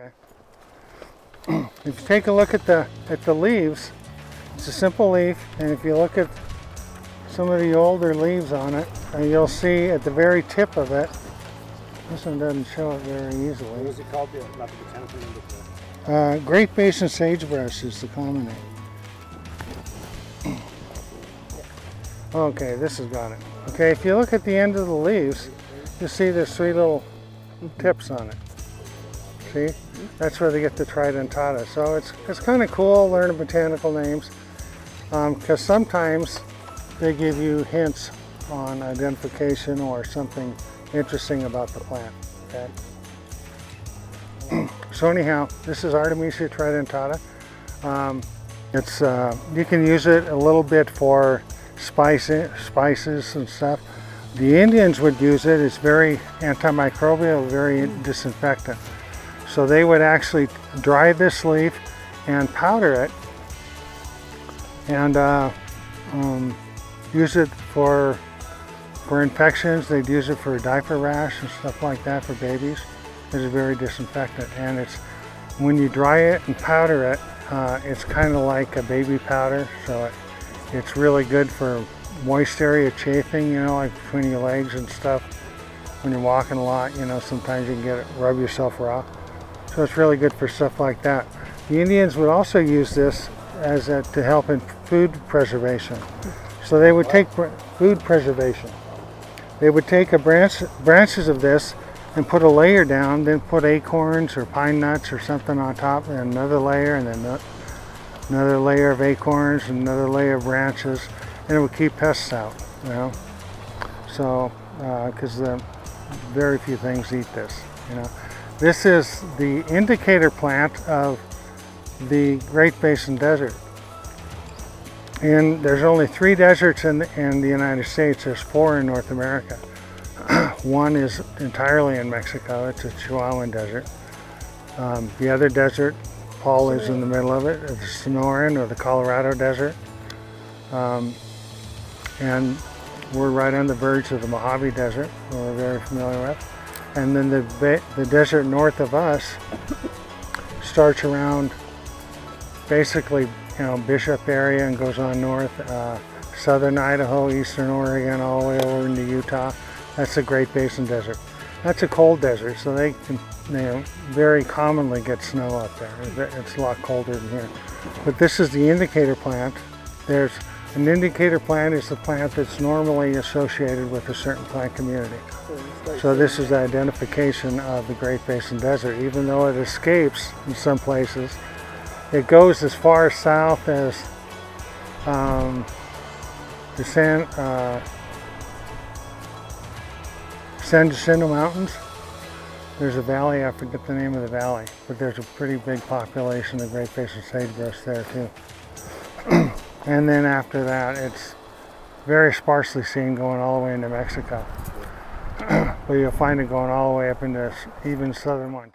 Okay. if you take a look at the at the leaves, it's a simple leaf, and if you look at some of the older leaves on it, uh, you'll see at the very tip of it. This one doesn't show it very easily. What was it called? The, not the botanical name, the- Uh, Great Basin sagebrush is the common name. Okay, this has got it. Okay, if you look at the end of the leaves, you see there's three little tips on it. See? That's where they get the tridentata. So it's, it's kind of cool learning botanical names because sometimes they give you hints on identification or something interesting about the plant. Okay? So anyhow, this is Artemisia tridentata. Um, it's uh, you can use it a little bit for spices, spices and stuff. The Indians would use it. It's very antimicrobial, very disinfectant. So they would actually dry this leaf and powder it and uh, um, use it for for infections. They'd use it for diaper rash and stuff like that for babies. It's a very disinfectant, and it's when you dry it and powder it, uh, it's kind of like a baby powder. So it, it's really good for moist area chafing, you know, like between your legs and stuff. When you're walking a lot, you know, sometimes you can get it, rub yourself raw. So it's really good for stuff like that. The Indians would also use this as a, to help in food preservation. So they would take food preservation. They would take a branch, branches of this and put a layer down, then put acorns or pine nuts or something on top, and another layer, and then another layer of acorns, and another layer of branches, and it would keep pests out. You know, so because uh, very few things eat this. You know, this is the indicator plant of the Great Basin Desert. And there's only three deserts in, in the United States. There's four in North America. One is entirely in Mexico. It's a Chihuahuan desert. Um, the other desert, Paul is in the middle of it, the Sonoran or the Colorado Desert. Um, and we're right on the verge of the Mojave Desert, we're very familiar with. And then the, the desert north of us starts around basically, you know, Bishop area and goes on north, uh, southern Idaho, eastern Oregon, all the way over into Utah. That's the Great Basin Desert. That's a cold desert, so they can, know, very commonly get snow up there. It's a lot colder than here. But this is the indicator plant. There's an indicator plant is the plant that's normally associated with a certain plant community. So this is the identification of the Great Basin Desert. Even though it escapes in some places, it goes as far south as um, the San uh, San Jacinto Mountains. There's a valley, I forget the name of the valley, but there's a pretty big population of Great Basin sagebrush there too. and then after that, it's very sparsely seen going all the way into Mexico. but you'll find it going all the way up into even southern Montana.